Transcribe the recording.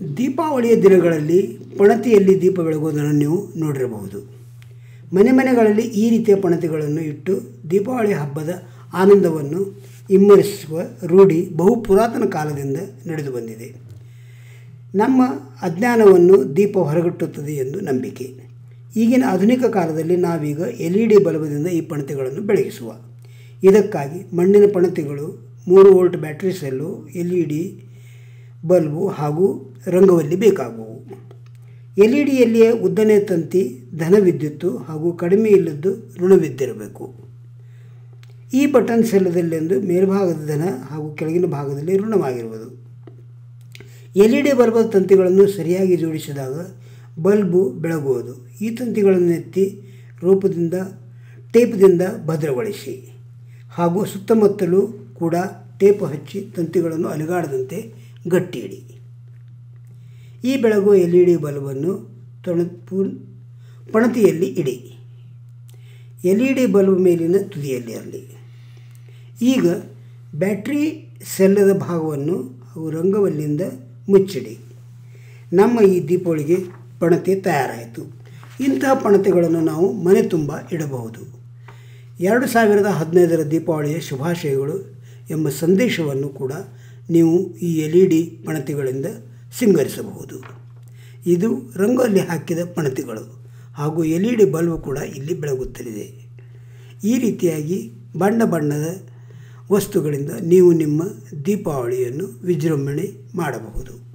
ದೀಪಾವಳಿಯ ದಿನಗಳಲ್ಲಿ ಪಣತಿಯಲ್ಲಿ ದೀಪ ಬೆಳಗುವುದನ್ನು ನೀವು ನೋಡಿರಬಹುದು. ಮನೆ ಮನೆಗಳಲ್ಲಿ ಈ ರೀತಿಯ ಪಣತಿಗಳನ್ನು ಇಟ್ಟು ದೀಪಾವಳಿ ಹಬ್ಬದ ಆನಂದವನ್ನು ಇಮ್ಮರಿಸುವ ರೂಢಿ ಬಹು ಪುರಾತನ ಕಾಲದಿಂದ ನಡೆದು ಬಂದಿದೆ. ನಮ್ಮ ಅಜ್ಞಾನವನ್ನು ದೀಪ ಹೊರಗಟ್ಟುತ್ತದೆ ಎಂದು ನಂಬಿಕೆ. ಈಗಿನ ಆಧುನಿಕ ಕಾಲದಲ್ಲಿ ನಾವೀಗ ಎಲ್ ಇ ಡಿ ಬಲ್ಬದಿಂದ ಈ ಪಣತಿಗಳನ್ನು ಬೆಳಗಿಸುವ. ಇದಕ್ಕಾಗಿ ಮಣ್ಣಿನ ಪಣತಿಗಳು, ಮೂರು volt battery cell, L E D bulb ಹಾಗೂ ರಂಗವಲ್ಲಿ ಬೇಕಾಗುವು. ಎಲ್ ಇ ಡಿಯಲ್ಲಿಯೇ ಉದ್ದನೆಯ ತಂತಿ ಧನ ವಿದ್ಯುತ್ತು ಹಾಗೂ ಕಡಿಮೆ ಇಲ್ಲದ್ದು ಋಣವಿದ್ದಿರಬೇಕು. ಈ ಬಟನ್ ಸೆಲ್ಲದಲ್ಲೆಂದು ಮೇಲ್ಭಾಗದ ಧನ ಹಾಗೂ ಕೆಳಗಿನ ಭಾಗದಲ್ಲಿ ಋಣವಾಗಿರುವುದು. ಎಲ್ ಇ ಡಿ ಬಲ್ಬದ ತಂತಿಗಳನ್ನು ಸರಿಯಾಗಿ ಜೋಡಿಸಿದಾಗ ಬಲ್ಬು ಬೆಳಗುವುದು. ಈ ತಂತಿಗಳನ್ನು ಎತ್ತಿ ರೂಪದಿಂದ, ಟೇಪ್ದಿಂದ ಭದ್ರಗೊಳಿಸಿ. ಹಾಗೂ ಸುತ್ತಮುತ್ತಲೂ ಕೂಡ ಟೇಪ್ ಹಚ್ಚಿ ತಂತಿಗಳನ್ನು ಅಲುಗಾಡದಂತೆ ಗಟ್ಟಿ ಇಡಿ ಈ ಬೆಳಗು ಎಲ್ ಇ ಡಿ ಬಲ್ಬನ್ನು ತೊಣ ಪಣತಿಯಲ್ಲಿ ಇಡಿ. ಎಲ್ ಇ ಡಿ ಬಲ್ಬ್ ಮೇಲಿನ ತುದಿಯಲ್ಲಿ ಇರಲಿ. ಈಗ ಬ್ಯಾಟ್ರಿ ಸೆಲ್ಲದ ಭಾಗವನ್ನು ಅವು ರಂಗವಲ್ಲಿಂದ ಮುಚ್ಚಿಡಿ. ನಮ್ಮ ಈ ದೀಪಾವಳಿಗೆ ಪಣತಿ ತಯಾರಾಯಿತು. ಇಂತಹ ಪಣತೆಗಳನ್ನು ನಾವು ಮನೆ ತುಂಬ ಇಡಬಹುದು. ಎರಡು ಸಾವಿರದ ಹದಿನೈದರ ದೀಪಾವಳಿಯ ಶುಭಾಶಯಗಳು ಎಂಬ ಸಂದೇಶವನ್ನು ಕೂಡ ನೀವು ಈ ಎಲ್ ಇ ಡಿ ಪಣತಿಗಳಿಂದ ಸಿಂಗರಿಸಬಹುದು. ಇದು ರಂಗೋಲಿ ಹಾಕಿದ ಪಣತಿಗಳು ಹಾಗೂ ಎಲ್ ಇ ಡಿ ಬಲ್ಬ್ ಕೂಡ ಇಲ್ಲಿ ಬೆಳಗುತ್ತಲಿದೆ. ಈ ರೀತಿಯಾಗಿ ಬಣ್ಣ ಬಣ್ಣದ ವಸ್ತುಗಳಿಂದ ನೀವು ನಿಮ್ಮ ದೀಪಾವಳಿಯನ್ನು ವಿಜೃಂಭಣೆ ಮಾಡಬಹುದು.